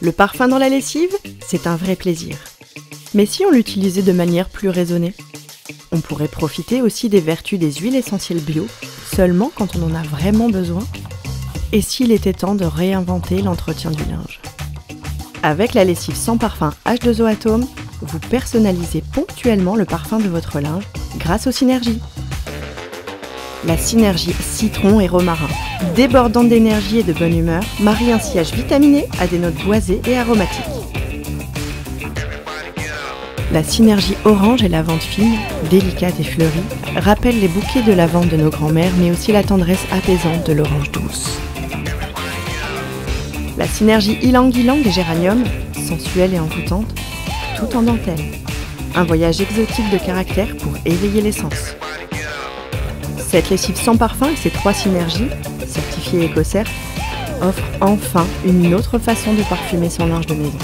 Le parfum dans la lessive, c'est un vrai plaisir. Mais si on l'utilisait de manière plus raisonnée On pourrait profiter aussi des vertus des huiles essentielles bio, seulement quand on en a vraiment besoin Et s'il était temps de réinventer l'entretien du linge Avec la lessive sans parfum H2O Atome, vous personnalisez ponctuellement le parfum de votre linge grâce aux synergies. La synergie citron et romarin, débordante d'énergie et de bonne humeur, marie un sillage vitaminé à des notes boisées et aromatiques. La synergie orange et lavande fine, délicate et fleurie, rappelle les bouquets de lavande de nos grands-mères, mais aussi la tendresse apaisante de l'orange douce. La synergie ylang-ylang et géranium, sensuelle et envoûtante, tout en dentelle. Un voyage exotique de caractère pour éveiller les sens. Cette lessive sans parfum et ses trois synergies, certifiée écossaire, offre enfin une autre façon de parfumer son linge de maison.